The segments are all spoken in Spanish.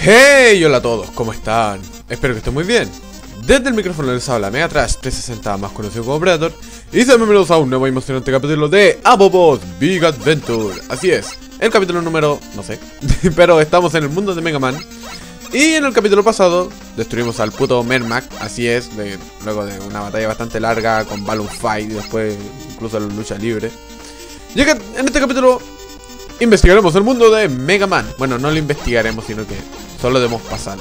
Hey, hola a todos, ¿cómo están? Espero que estén muy bien. Desde el micrófono les habla Megatrash 360, más conocido como Predator, y sean bienvenidos a un nuevo emocionante capítulo de Abobot Big Adventure. Así es, el capítulo número, no sé, pero estamos en el mundo de Mega Man. Y en el capítulo pasado destruimos al puto Mermac, así es, luego de una batalla bastante larga con Balloon Fight y después incluso la lucha libre. Y en este capítulo investigaremos el mundo de Mega Man. Bueno, no lo investigaremos, sino que solo debemos pasar.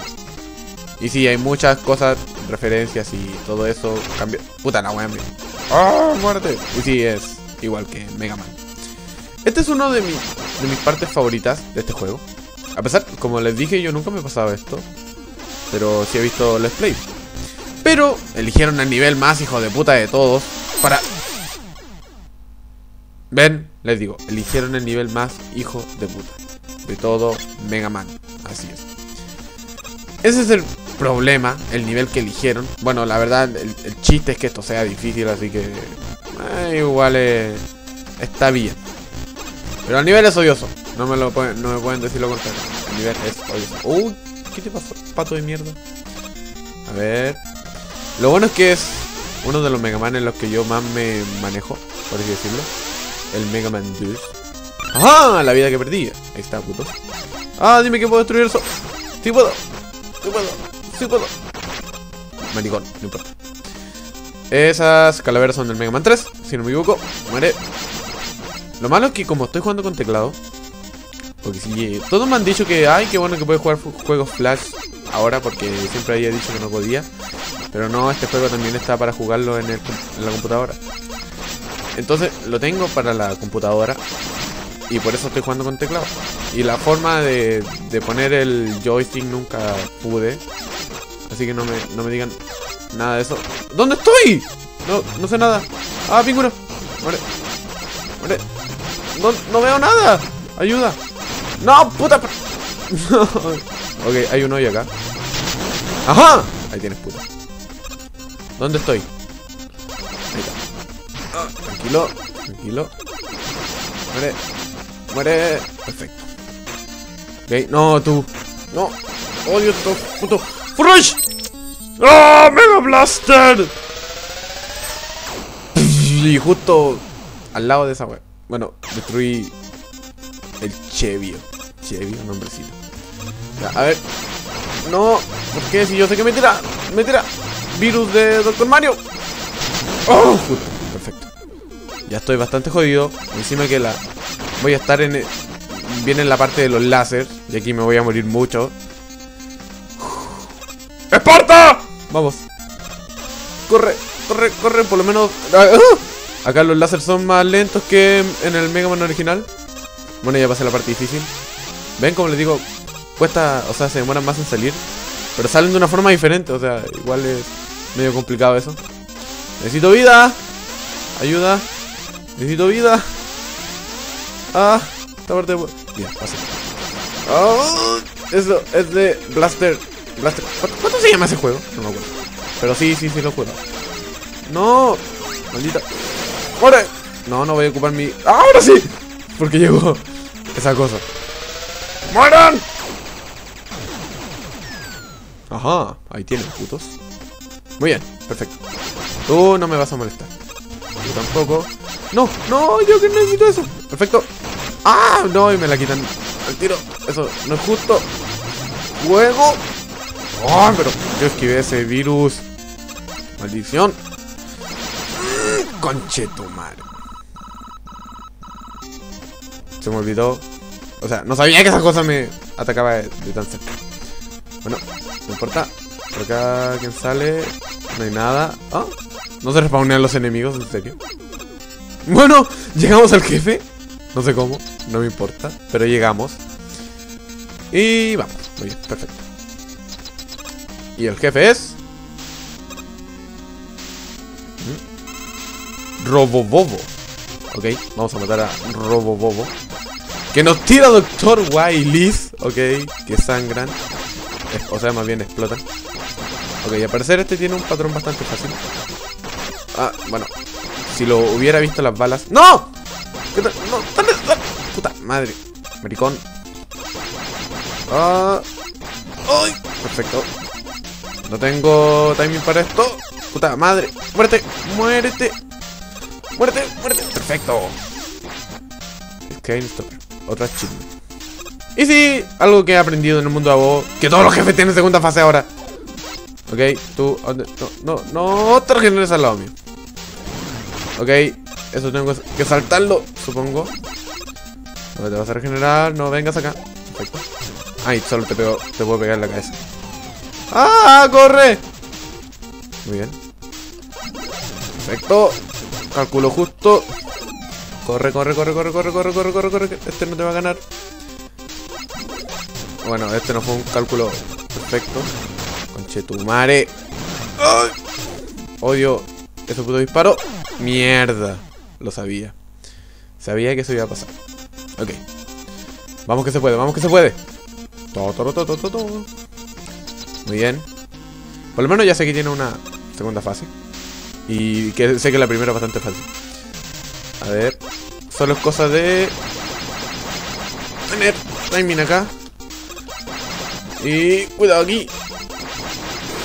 Y sí, hay muchas cosas, referencias y todo eso cambia. Puta la wea, ¡Ah, muerte! Y sí, es igual que Mega Man. Este es uno de mis partes favoritas de este juego. A pesar, como les dije, yo nunca me he pasado esto. Pero sí he visto Let's Play. Pero eligieron el nivel más hijo de puta de todos para... Ven, les digo, eligieron el nivel más hijo de puta de todo Mega Man. Ese es el problema, el nivel que eligieron. Bueno, la verdad, el, el chiste es que esto sea difícil, así que eh, igual eh, está bien. Pero el nivel es odioso. No me, lo pueden, no me pueden decir lo contrario. El nivel es odioso. Uy, ¿qué te pasó, pato de mierda? A ver. Lo bueno es que es uno de los Mega Man en los que yo más me manejo, por así decirlo. El Mega Man 2. ¡Ajá! La vida que perdí. Ahí está, puto. Ah, dime que puedo destruir eso. Sí puedo. Puedo. Sí puedo. Maricón, no importa. Esas calaveras son del Mega Man 3, si no me equivoco. Muere. Lo malo es que como estoy jugando con teclado, porque si todos me han dicho que, ay, qué bueno que puedes jugar juegos Flash ahora, porque siempre había dicho que no podía. Pero no, este juego también está para jugarlo en, el, en la computadora. Entonces lo tengo para la computadora y por eso estoy jugando con teclado. Y la forma de, de poner el joystick nunca pude. Así que no me, no me digan nada de eso. ¿Dónde estoy? No, no sé nada. Ah, pingüino. Muere. Muere. No, no veo nada. Ayuda. No, puta. ok, hay un hoyo acá. ¡Ajá! Ahí tienes, puta. ¿Dónde estoy? Ahí está. Ah, tranquilo, tranquilo. Muere. Muere. Perfecto. Ok, no, tú. No. Odio esto, puto. ¡Frush! ¡Ah! ¡Mega Blaster! Y justo al lado de esa wea. Bueno, destruí el Chevio. Chevio, nombrecito. Ya, a ver. No, ¿por qué? Si yo sé que me tira. Me tira. Virus de Doctor Mario. Oh. Perfecto. Ya estoy bastante jodido. Encima que la. Voy a estar en. Viene en la parte de los láser. Y aquí me voy a morir mucho. ¡Esparta! Vamos. Corre, corre, corre, por lo menos. Acá los láser son más lentos que en el Mega Man original. Bueno, ya pasé la parte difícil. Ven, como les digo, cuesta, o sea, se demoran más en salir. Pero salen de una forma diferente, o sea, igual es medio complicado eso. Necesito vida. Ayuda. Necesito vida. Ah, esta parte. Bien, pasé. Oh, eso es de Blaster. Blaster. ¿Cuánto se llama ese juego? No me acuerdo. Pero sí, sí, sí lo juego. No. Maldita. ¡Muere! No, no voy a ocupar mi... ¡Ahora sí! Porque llegó esa cosa. ¡Mueran! Ajá, ahí tienen, putos. Muy bien, perfecto. Tú no me vas a molestar. Yo tampoco. No, no, yo que necesito eso. Perfecto. ¡Ah! No, y me la quitan al tiro. Eso no es justo. Juego. ¡Oh! Pero yo esquivé ese virus. Maldición. Conche tu madre. Se me olvidó. O sea, no sabía que esa cosa me atacaba de, de tan cerca. Bueno, no importa. Por acá, ¿quién sale? No hay nada. ¿Ah? No se respawnean los enemigos, en serio. Bueno, llegamos al jefe. No sé cómo, no me importa. Pero llegamos. Y vamos. Muy bien, perfecto. Y el jefe es. Robobobo. Ok, vamos a matar a Robobobo. Que nos tira Doctor Wilies. Ok, que sangran. O sea, más bien explotan. Ok, al parecer este tiene un patrón bastante fácil. Ah, bueno. Si lo hubiera visto las balas. ¡No! ¡No! ¡Dale! ¡Dale! ¡Puta madre! Maricón. Ah. Perfecto. No tengo timing para esto. Puta madre. Muérete, muérete. Muérete, muérete. Perfecto. Otra chill. Y sí, algo que he aprendido en el mundo de Abo, que todos los jefes tienen segunda fase ahora. Ok, tú, no, no, no te regeneres al lado mío. Ok, eso tengo que saltarlo, supongo. No te vas a regenerar, no vengas acá. Perfecto. Ay, solo te pego, te puedo pegar en la cabeza. ¡Ah! ¡Corre! Muy bien. Perfecto. Calculo justo. Corre, corre, corre, corre, corre, corre, corre, corre, corre. Este no te va a ganar. Bueno, este no fue un cálculo perfecto. Conchetumare. ¡Ay! Odio ese puto disparo. Mierda. Lo sabía. Sabía que eso iba a pasar. Ok. Vamos que se puede, vamos que se puede. Todo, todo, todo, todo, todo. Muy bien. Por lo menos ya sé que tiene una segunda fase. Y que sé que la primera es bastante fácil. A ver. Solo es cosa de... Tener timing acá. Y... Cuidado aquí.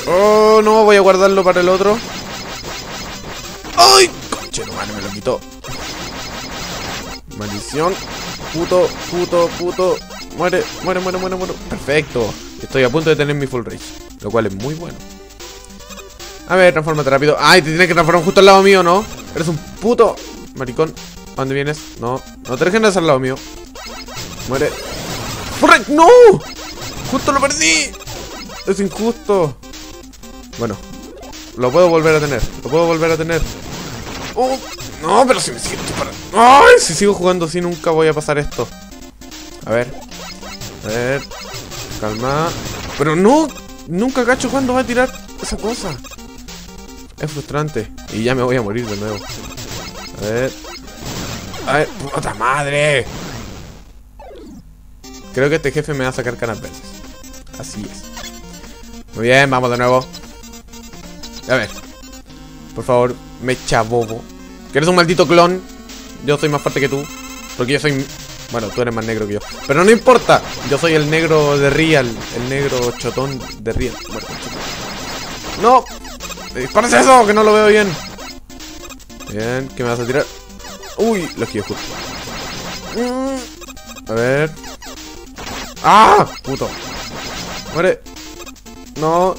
Oh, no, voy a guardarlo para el otro. ¡Ay! Conche, no, me lo quitó. Maldición. Puto, puto, puto. Muere, muere, muere, muere, muere. Perfecto. Estoy a punto de tener mi full rage. Lo cual es muy bueno. A ver, transformate rápido. Ay, te tienes que transformar justo al lado mío, ¿no? Eres un puto maricón. ¿A dónde vienes? No, no te regeneras al lado mío. Muere. ¡Full ¡No! ¡Justo lo perdí! Es injusto. Bueno, lo puedo volver a tener. Lo puedo volver a tener. ¡Oh! No, pero si me sigo ¡Ay! Si sigo jugando así nunca voy a pasar esto. A ver. A ver. Calma. Pero no. Nunca cacho cuándo va a tirar esa cosa. Es frustrante. Y ya me voy a morir de nuevo. A ver. A ver. ¡Puta madre! Creo que este jefe me va a sacar caras verdes. Así es. Muy bien, vamos de nuevo. A ver. Por favor, me echa bobo. Que un maldito clon. Yo soy más fuerte que tú. Porque yo soy... Bueno, tú eres más negro que yo. Pero no importa. Yo soy el negro de Real. El negro chotón de Real. ¡No! ¡Dispares eso! Que no lo veo bien. Bien, ¿qué me vas a tirar? Uy, lo quiero justo. Mm, a ver. ¡Ah! Puto. Muere. No.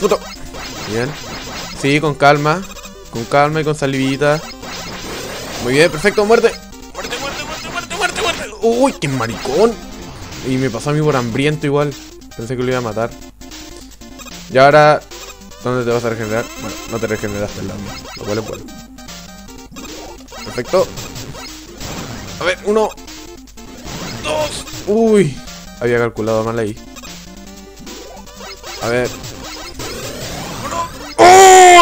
Puto. Bien. Sí, con calma. Con calma y con salivita. Muy bien, perfecto, muerte. Muerte, muerte, muerte, muerte, muerte, muerte. Uy, qué maricón. Y me pasó a mí por hambriento igual. Pensé que lo iba a matar. Y ahora, ¿dónde te vas a regenerar? Bueno, no te regeneraste el lado, lo cual es bueno. Perfecto. A ver, uno. Dos. Uy. Había calculado mal ahí. A ver,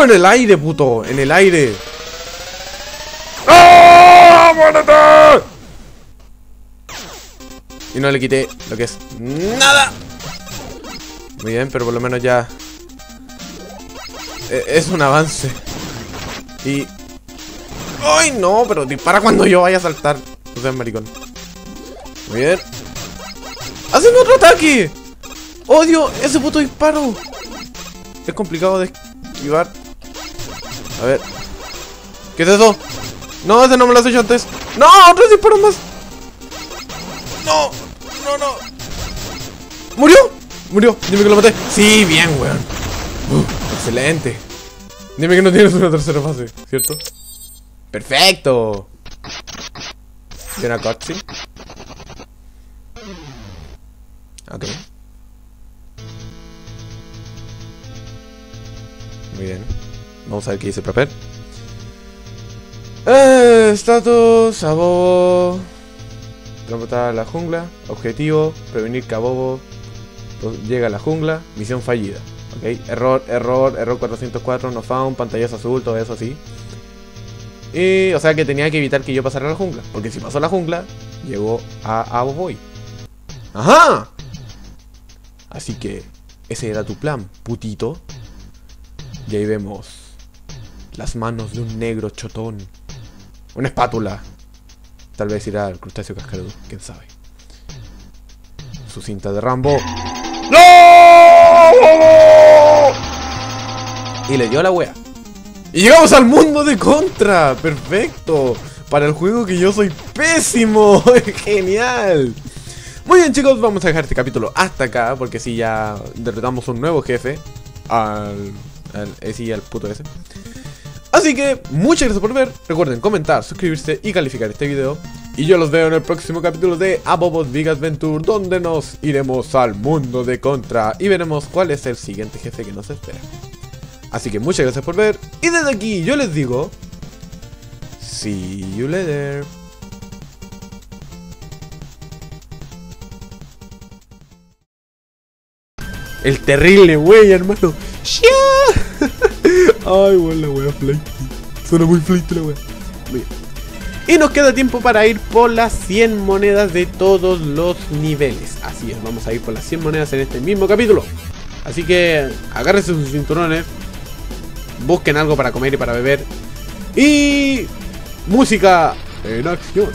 en el aire, puto. En el aire. Y no le quité lo que es nada. Muy bien, pero por lo menos ya... E, es un avance. Y... ¡Ay, no! Pero dispara cuando yo vaya a saltar. No seas maricón. Muy bien. ¡Hacen otro ataque! ¡Odio ese puto disparo! Es complicado de esquivar. A ver. ¿Qué es eso? No, ese no me lo has hecho antes. ¡No! ¡Otros disparos más! ¡No! ¡No, no! ¿Murió? ¿Murió? Dime que lo maté. Sí, bien, weón. excelente. Dime que no tienes una tercera fase, ¿cierto? ¡Perfecto! ¿Y una cutscene? Ok. Muy bien. Vamos a ver qué dice el papel. Eh, status, Abobo. Transportar a la jungla. Objetivo, prevenir que Abobo llega a la jungla. Misión fallida. Ok, error, error, error 404, no found, pantallazo azul, todo eso así. Y, o sea que tenía que evitar que yo pasara a la jungla. Porque si pasó a la jungla, llegó a Aboboy. ¡Ajá! Así que ese era tu plan, putito. Y ahí vemos las manos de un negro chotón. Una espátula. Tal vez irá al crustáceo cascarudo, quién sabe. Su cinta de Rambo. Y le dio la wea. Y llegamos al mundo de contra. Perfecto. Para el juego que yo soy pésimo. Genial. Muy bien chicos, vamos a dejar este capítulo hasta acá. Porque si ya derrotamos un nuevo jefe. Al... al ese al puto ese. Así que muchas gracias por ver. Recuerden comentar, suscribirse y calificar este video. Y yo los veo en el próximo capítulo de Abobot Big Adventure, donde nos iremos al mundo de Contra y veremos cuál es el siguiente jefe que nos espera. Así que muchas gracias por ver. Y desde aquí yo les digo... See you later. El terrible wey, hermano. Ay, weón, la wea flight. Suena muy flight la wea. Y nos queda tiempo para ir por las 100 monedas de todos los niveles. Así es, vamos a ir por las 100 monedas en este mismo capítulo. Así que agárrense sus cinturones. Busquen algo para comer y para beber. Y música en acción.